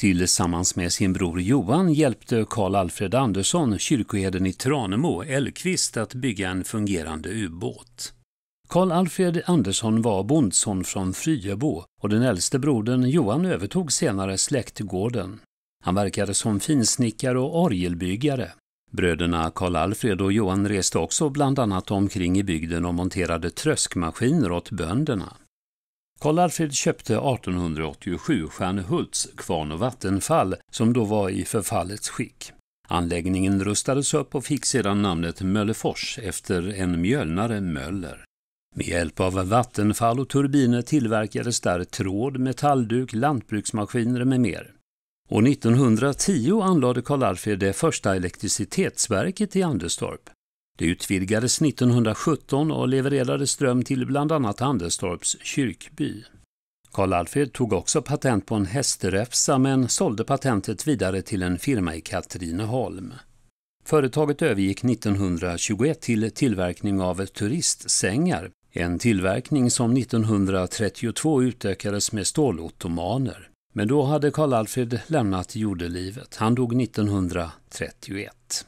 Tillsammans med sin bror Johan hjälpte Karl Alfred Andersson, kyrkoherden i Tranemo, Elkvist, att bygga en fungerande ubåt. Karl Alfred Andersson var bondson från Fryebo och den äldste brodern Johan övertog senare släktgården. Han verkade som finsnickare och orgelbyggare. Bröderna Karl Alfred och Johan reste också bland annat omkring i bygden och monterade tröskmaskiner åt bönderna. Karl Alfred köpte 1887 Stjärnehults kvarn och vattenfall som då var i förfallets skick. Anläggningen rustades upp och fick sedan namnet Möllefors efter en mjölnare Möller. Med hjälp av vattenfall och turbiner tillverkades där tråd, metallduk, lantbruksmaskiner med mer. År 1910 anlade Karl Alfred det första elektricitetsverket i Anderstorp. Det utvidgades 1917 och levererade ström till bland annat Anderstorps kyrkby. Karl Alfred tog också patent på en hästräfsa men sålde patentet vidare till en firma i Katrineholm. Företaget övergick 1921 till tillverkning av turistsängar, en tillverkning som 1932 utökades med stålottomaner. Men då hade Karl Alfred lämnat jordelivet. Han dog 1931.